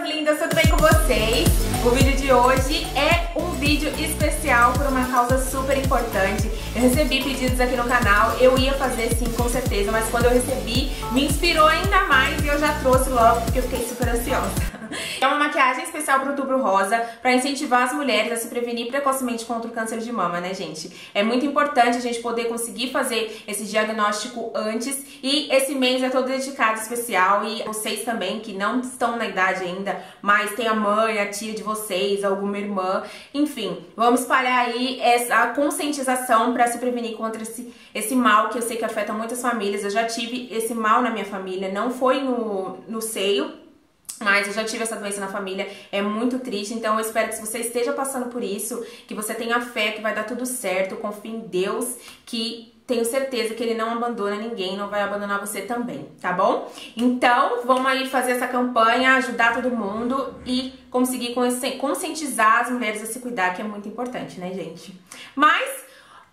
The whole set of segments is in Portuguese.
divas lindas, tudo bem com vocês? O vídeo de hoje é um vídeo especial por uma causa super importante. Eu recebi pedidos aqui no canal, eu ia fazer sim, com certeza, mas quando eu recebi, me inspirou ainda mais e eu já trouxe logo porque eu fiquei super ansiosa. É uma maquiagem especial para o Outubro Rosa, para incentivar as mulheres a se prevenir precocemente contra o câncer de mama, né, gente? É muito importante a gente poder conseguir fazer esse diagnóstico antes e esse mês é todo dedicado especial e vocês também que não estão na idade ainda, mas tem a mãe, a tia de vocês, alguma irmã, enfim, vamos espalhar aí essa conscientização para se prevenir contra esse, esse mal que eu sei que afeta muitas famílias. Eu já tive esse mal na minha família, não foi no, no seio, mas eu já tive essa doença na família, é muito triste, então eu espero que se você esteja passando por isso, que você tenha fé que vai dar tudo certo, confie em Deus, que tenho certeza que ele não abandona ninguém, não vai abandonar você também, tá bom? Então, vamos aí fazer essa campanha, ajudar todo mundo e conseguir conscientizar as mulheres a se cuidar, que é muito importante, né, gente? Mas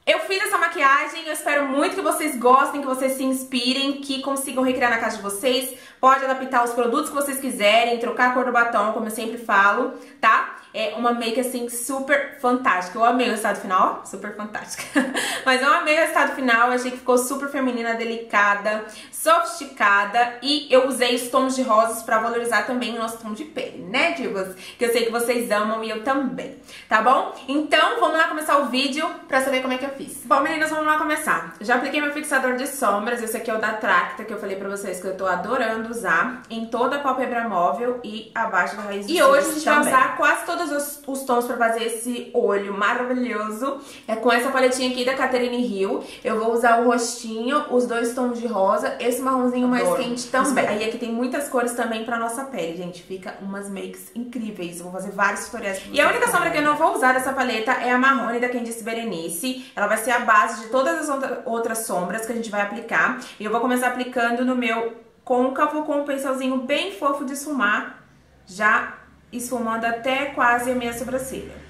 eu fiz essa maquiagem, eu espero muito que vocês gostem, que vocês se inspirem, que consigam recriar na casa de vocês. Pode adaptar os produtos que vocês quiserem, trocar a cor do batom, como eu sempre falo, tá? É uma make, assim, super fantástica. Eu amei o resultado final, ó, super fantástica. Mas eu amei o resultado final, achei que ficou super feminina, delicada, sofisticada. E eu usei os tons de rosas pra valorizar também o nosso tom de pele, né, divas? Que eu sei que vocês amam e eu também, tá bom? Então, vamos lá começar o vídeo pra saber como é que eu fiz. Bom, meninas, vamos lá começar. Já apliquei meu fixador de sombras, esse aqui é o da Tracta, que eu falei pra vocês que eu tô adorando usar, em toda a pálpebra móvel e abaixo da raiz E hoje a gente também. vai usar quase todas todos os, os, tons pra fazer esse olho maravilhoso. É com essa paletinha aqui da Catherine Hill. Eu vou usar o rostinho, os dois tons de rosa, esse marronzinho mais Adoro. quente também. Aí aqui tem muitas cores também pra nossa pele, gente. Fica umas makes incríveis. Eu vou fazer vários tutoriais. E a única sombra que eu não vou usar dessa paleta é a marrone da Candice Berenice. Ela vai ser a base de todas as outras sombras que a gente vai aplicar. E eu vou começar aplicando no meu côncavo com um pincelzinho bem fofo de esfumar, já esfumando até quase a minha sobrancelha.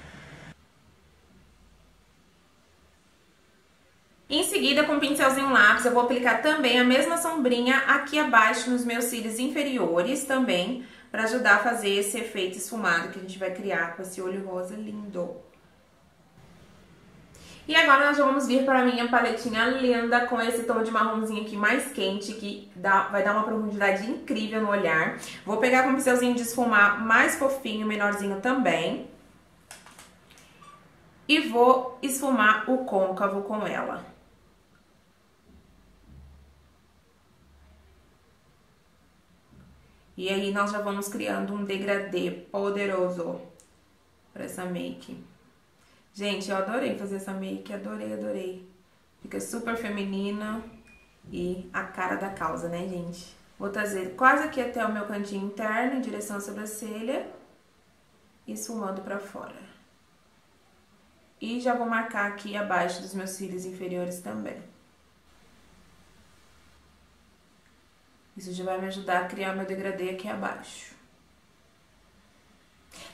Em seguida, com o pincelzinho lápis, eu vou aplicar também a mesma sombrinha aqui abaixo nos meus cílios inferiores também, para ajudar a fazer esse efeito esfumado que a gente vai criar com esse olho rosa lindo. E agora nós vamos vir para a minha paletinha linda com esse tom de marronzinho aqui mais quente, que dá, vai dar uma profundidade incrível no olhar. Vou pegar com um pincelzinho de esfumar mais fofinho, menorzinho também. E vou esfumar o côncavo com ela. E aí nós já vamos criando um degradê poderoso para essa make. Gente, eu adorei fazer essa make, adorei, adorei. Fica super feminina e a cara da causa, né, gente? Vou trazer quase aqui até o meu cantinho interno, em direção à sobrancelha, e esfumando pra fora. E já vou marcar aqui abaixo dos meus cílios inferiores também. Isso já vai me ajudar a criar meu degradê aqui abaixo.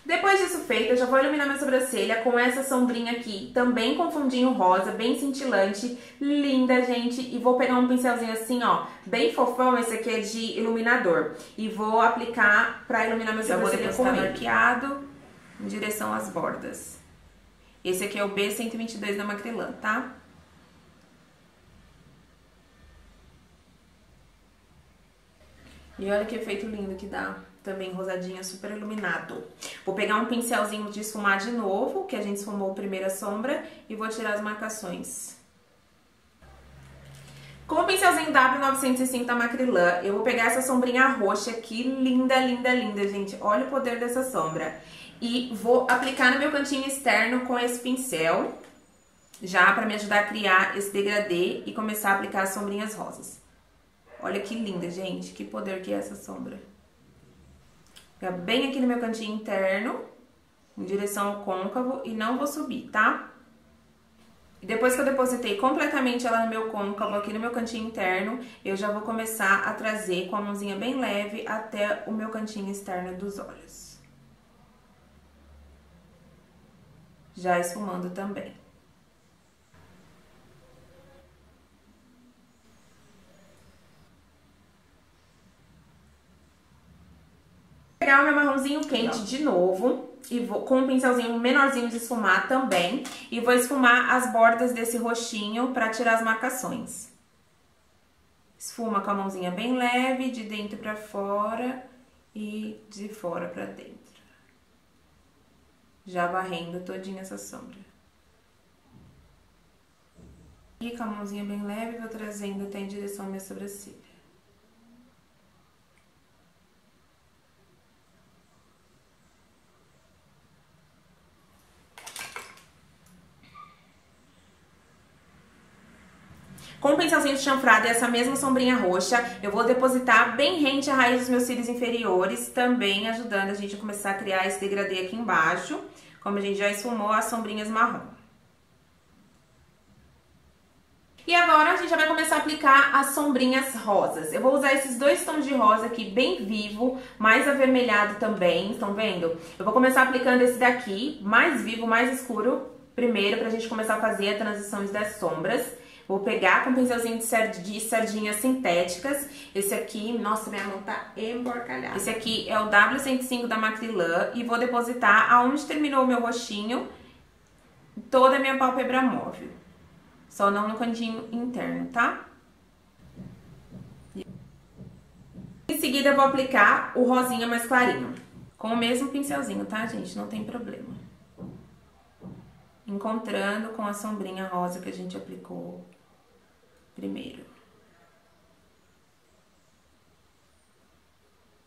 Depois disso feito, eu já vou iluminar minha sobrancelha com essa sombrinha aqui, também com fundinho rosa, bem cintilante, linda, gente. E vou pegar um pincelzinho assim, ó, bem fofão, esse aqui é de iluminador. E vou aplicar pra iluminar minha sobrancelha com arqueado em direção às bordas. Esse aqui é o B122 da Macrylan, tá? E olha que efeito lindo que dá também rosadinha, super iluminado. Vou pegar um pincelzinho de esfumar de novo, que a gente esfumou a primeira sombra, e vou tirar as marcações. Com o pincelzinho W905 da Macrylan, eu vou pegar essa sombrinha roxa aqui, linda, linda, linda, gente. Olha o poder dessa sombra. E vou aplicar no meu cantinho externo com esse pincel, já para me ajudar a criar esse degradê e começar a aplicar as sombrinhas rosas. Olha que linda, gente, que poder que é essa sombra. Fica bem aqui no meu cantinho interno, em direção ao côncavo, e não vou subir, tá? E depois que eu depositei completamente ela no meu côncavo, aqui no meu cantinho interno, eu já vou começar a trazer com a mãozinha bem leve até o meu cantinho externo dos olhos. Já esfumando também. Pegar o meu marronzinho quente Não. de novo e vou com um pincelzinho menorzinho de esfumar também e vou esfumar as bordas desse roxinho para tirar as marcações. Esfuma com a mãozinha bem leve, de dentro para fora e de fora para dentro. Já varrendo todinha essa sombra. E com a mãozinha bem leve, vou trazendo até em direção à minha sobrancelha. Com pincelzinho chanfrado e essa mesma sombrinha roxa, eu vou depositar bem rente a raiz dos meus cílios inferiores, também ajudando a gente a começar a criar esse degradê aqui embaixo, como a gente já esfumou as sombrinhas marrom. E agora a gente já vai começar a aplicar as sombrinhas rosas. Eu vou usar esses dois tons de rosa aqui bem vivo, mais avermelhado também, estão vendo? Eu vou começar aplicando esse daqui, mais vivo, mais escuro, primeiro, pra gente começar a fazer a transição das sombras. Vou pegar com um pincelzinho de, sard de sardinhas sintéticas. Esse aqui, nossa, minha mão tá emborcalhada. Esse aqui é o W105 da Macrylan e vou depositar aonde terminou o meu roxinho toda a minha pálpebra móvel. Só não no cantinho interno, tá? Em seguida, eu vou aplicar o rosinha mais clarinho. Com o mesmo pincelzinho, tá, gente? Não tem problema. Encontrando com a sombrinha rosa que a gente aplicou primeiro.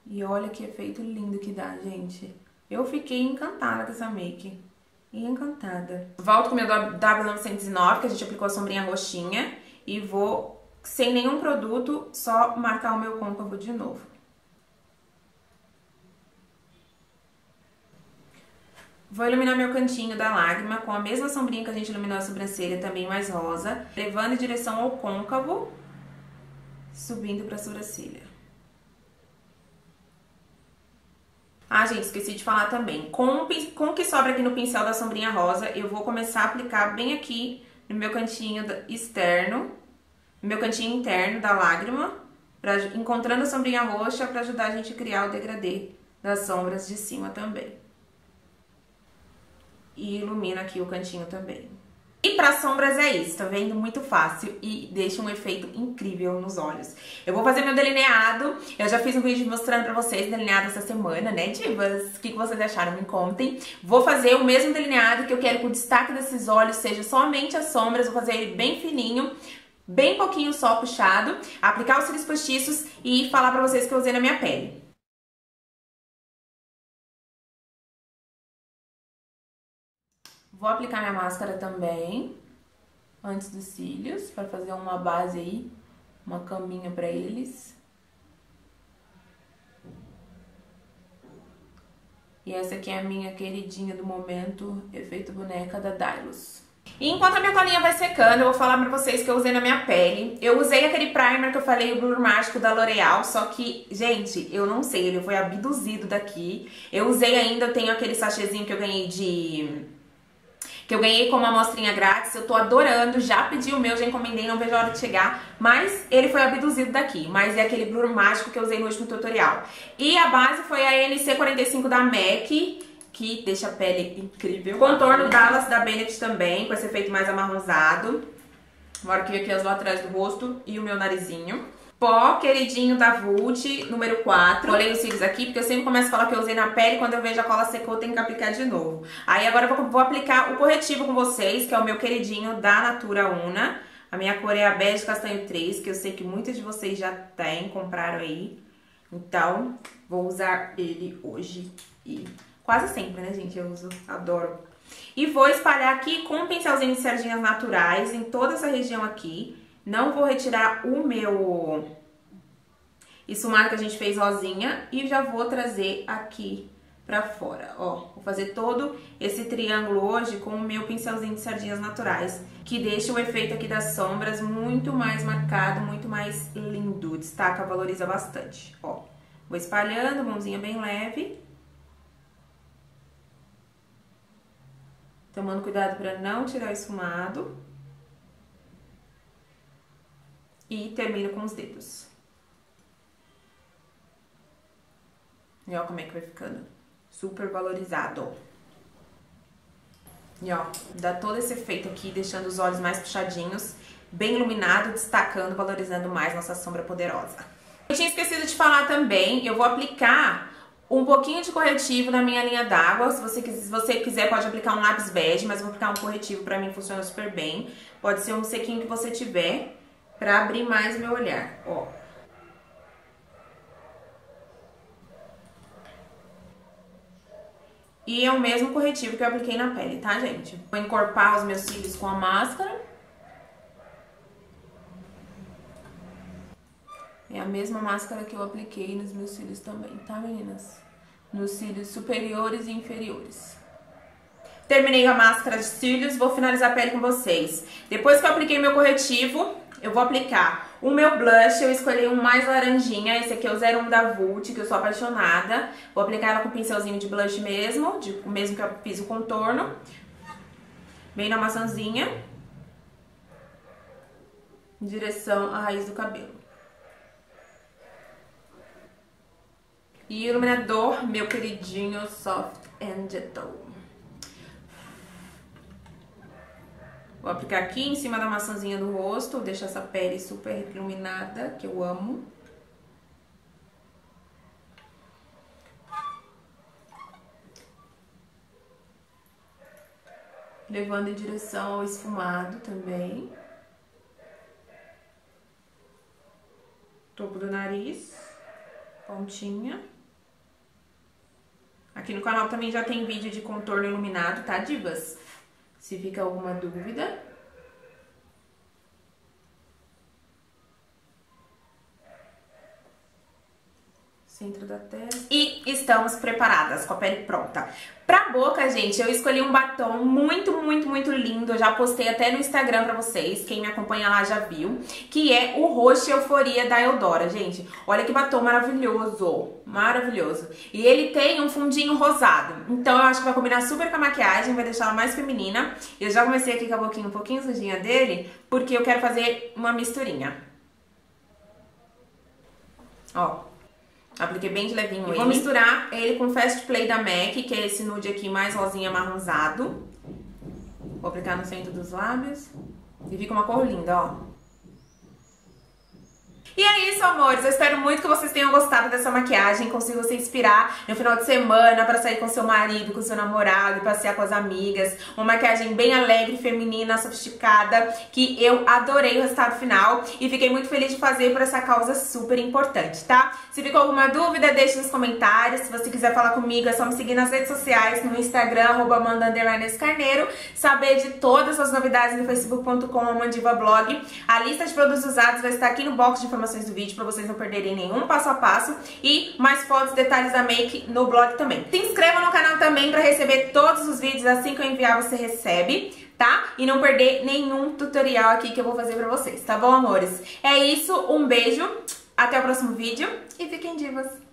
E olha que efeito lindo que dá, gente. Eu fiquei encantada com essa make. Encantada. Volto com meu W909, que a gente aplicou a sombrinha roxinha. E vou, sem nenhum produto, só marcar o meu côncavo de novo. Vou iluminar meu cantinho da lágrima com a mesma sombrinha que a gente iluminou a sobrancelha, também mais rosa, levando em direção ao côncavo, subindo pra sobrancelha. Ah, gente, esqueci de falar também. Com, com o que sobra aqui no pincel da sombrinha rosa, eu vou começar a aplicar bem aqui no meu cantinho externo, no meu cantinho interno da lágrima, pra, encontrando a sombrinha roxa para ajudar a gente a criar o degradê das sombras de cima também e ilumina aqui o cantinho também. E para sombras é isso, tá vendo? Muito fácil e deixa um efeito incrível nos olhos. Eu vou fazer meu delineado, eu já fiz um vídeo mostrando pra vocês delineado essa semana, né, divas? O que, que vocês acharam? Me contem. Vou fazer o mesmo delineado que eu quero que o destaque desses olhos seja somente as sombras, vou fazer ele bem fininho, bem pouquinho só puxado, aplicar os cílios postiços e falar pra vocês que eu usei na minha pele. Vou aplicar minha máscara também, antes dos cílios, para fazer uma base aí, uma caminha para eles. E essa aqui é a minha queridinha do momento, efeito boneca da Dylos. E enquanto a minha colinha vai secando, eu vou falar pra vocês que eu usei na minha pele. Eu usei aquele primer que eu falei, o Blur Mágico da L'Oreal, só que, gente, eu não sei, ele foi abduzido daqui. Eu usei ainda, eu tenho aquele sachêzinho que eu ganhei de que eu ganhei como amostrinha grátis. Eu tô adorando, já pedi o meu, já encomendei, não vejo a hora de chegar. Mas ele foi abduzido daqui, mas é aquele blur mágico que eu usei no último tutorial. E a base foi a NC45 da MAC, que deixa a pele incrível. Contorno Dallas da Bennett também, com esse efeito mais amarronzado. Agora que aqui as laterais do rosto e o meu narizinho. Pó queridinho da Vult, número 4. Colei os cílios aqui, porque eu sempre começo a falar que eu usei na pele. Quando eu vejo a cola secou, tem que aplicar de novo. Aí agora eu vou, vou aplicar o corretivo com vocês, que é o meu queridinho da Natura Una. A minha cor é a bege castanho 3, que eu sei que muitos de vocês já têm, compraram aí. Então, vou usar ele hoje e quase sempre, né, gente? Eu uso, adoro. E vou espalhar aqui com um pincelzinho de sardinhas naturais em toda essa região aqui. Não vou retirar o meu esfumado que a gente fez rosinha e já vou trazer aqui pra fora, ó. Vou fazer todo esse triângulo hoje com o meu pincelzinho de sardinhas naturais, que deixa o efeito aqui das sombras muito mais marcado, muito mais lindo, destaca, valoriza bastante, ó. Vou espalhando, mãozinha bem leve. Tomando cuidado pra não tirar o esfumado. E termino com os dedos. E ó como é que vai ficando. Super valorizado. E ó, dá todo esse efeito aqui, deixando os olhos mais puxadinhos, bem iluminado, destacando, valorizando mais nossa sombra poderosa. Eu tinha esquecido de falar também, eu vou aplicar um pouquinho de corretivo na minha linha d'água. Se você, se você quiser, pode aplicar um lápis bege, mas vou aplicar um corretivo, pra mim funciona super bem. Pode ser um sequinho que você tiver, pra abrir mais meu olhar, ó. E é o mesmo corretivo que eu apliquei na pele, tá, gente? Vou encorpar os meus cílios com a máscara. É a mesma máscara que eu apliquei nos meus cílios também, tá, meninas? Nos cílios superiores e inferiores. Terminei a máscara de cílios, vou finalizar a pele com vocês. Depois que eu apliquei meu corretivo, eu vou aplicar o meu blush, eu escolhi um mais laranjinha, esse aqui é o 01 da Vult, que eu sou apaixonada. Vou aplicar ela com pincelzinho de blush mesmo, de, mesmo que eu fiz o contorno. Bem na maçãzinha. Em direção à raiz do cabelo. E iluminador, meu queridinho Soft and Gentle. Vou aplicar aqui em cima da maçãzinha do rosto, deixar essa pele super iluminada, que eu amo. Levando em direção ao esfumado também. Topo do nariz, pontinha. Aqui no canal também já tem vídeo de contorno iluminado, tá, divas? Se fica alguma dúvida. Centro da testa. E estamos preparadas, com a pele pronta. Pra boca, gente, eu escolhi um batom muito, muito, muito lindo. Eu já postei até no Instagram pra vocês. Quem me acompanha lá já viu. Que é o Roxo Euforia da Eudora, gente. Olha que batom maravilhoso. Maravilhoso. E ele tem um fundinho rosado. Então eu acho que vai combinar super com a maquiagem. Vai deixar ela mais feminina. Eu já comecei aqui com a boquinha um pouquinho sujinha dele. Porque eu quero fazer uma misturinha. Ó. Apliquei bem de levinho e ele. Vou misturar ele com o Fast Play da MAC, que é esse nude aqui mais rosinha marronzado. Vou aplicar no centro dos lábios. E fica uma cor linda, ó. E é isso, amores. Eu espero muito que vocês tenham gostado dessa maquiagem, consiga se inspirar no final de semana para sair com seu marido, com seu namorado, passear com as amigas. Uma maquiagem bem alegre, feminina, sofisticada, que eu adorei o resultado final e fiquei muito feliz de fazer por essa causa super importante, tá? Se ficou alguma dúvida, deixe nos comentários. Se você quiser falar comigo, é só me seguir nas redes sociais, no Instagram, arroba saber de todas as novidades no facebook.com, Blog. A lista de produtos usados vai estar aqui no box de informações do vídeo para vocês não perderem nenhum passo a passo e mais fotos, detalhes da make no blog também. Se inscreva no canal também para receber todos os vídeos assim que eu enviar você recebe, tá? E não perder nenhum tutorial aqui que eu vou fazer pra vocês, tá bom, amores? É isso, um beijo, até o próximo vídeo e fiquem divas!